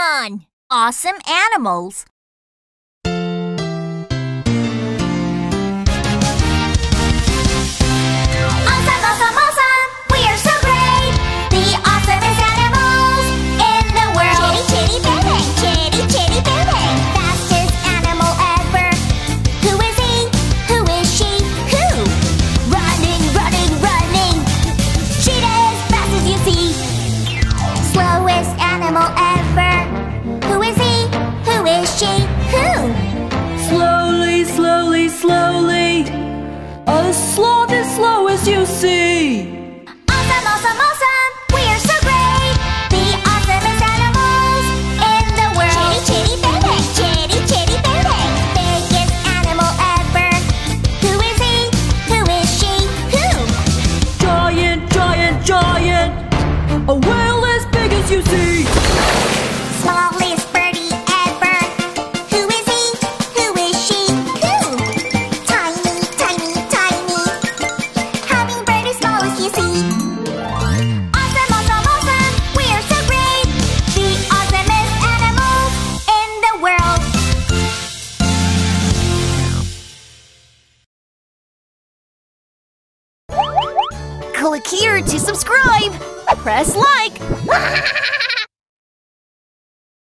1. Awesome animals. Animal She? Who? Slowly, slowly, slowly. As slow, as slow as you see. Awesome, awesome, awesome! We are so great! The awesomest animals in the world! Chitty, chitty, bang, bang! Chitty, chitty, bang, bang! Biggest animal ever! Who is he? Who is she? Who? Giant, giant, giant. A whale as big as you see. Smallest Click here to subscribe. Press like.